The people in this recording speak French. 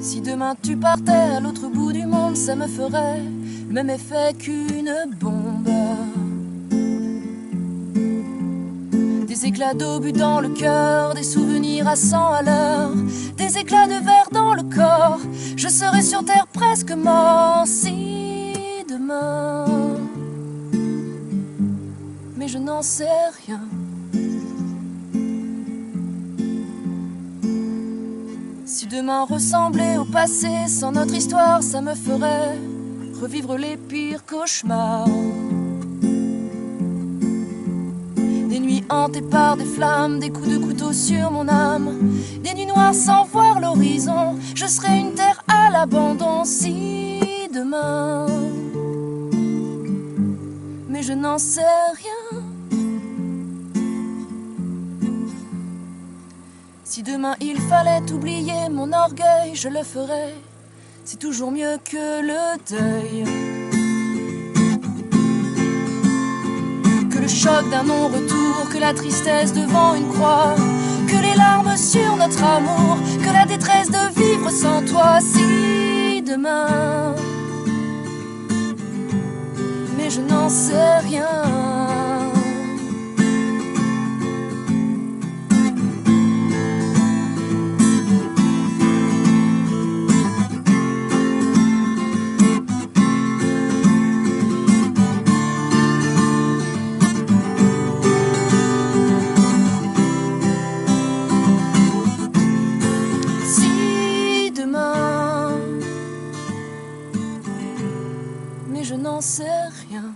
Si demain tu partais à l'autre bout du monde, ça me ferait le même effet qu'une bombe. Des éclats d'obus dans le cœur, des souvenirs à cent à l'heure, des éclats de verre dans le corps. Je serais sur terre presque mort si demain. Mais je n'en sais rien. Si demain ressemblait au passé sans notre histoire, ça me ferait revivre les pires cauchemars. Des nuits hantées par des flammes, des coups de couteau sur mon âme, des nuits noires sans voir l'horizon. Je serais une terre à l'abandon si demain. Mais je n'en sais rien. Si demain il fallait oublier mon orgueil, je le ferais. C'est toujours mieux que le deuil. Que le choc d'un non-retour, que la tristesse devant une croix, que les larmes sur notre amour, que la détresse de vivre sans toi. Si demain, mais je n'en sais rien. n'en sais rien.